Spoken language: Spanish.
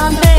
bastante